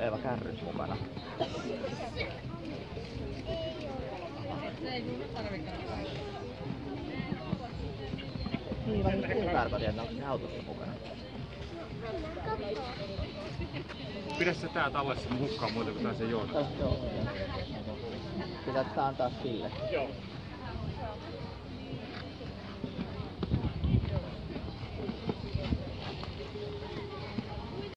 Eeva kärrys mukana. Niin, vai kuinka tarkoitin, että ne on siinä autossa mukana. Pidä se tää tallessa mukaan muuten kuin tää se joo. Tästä joo. Pitää tää antaa sille. Joo.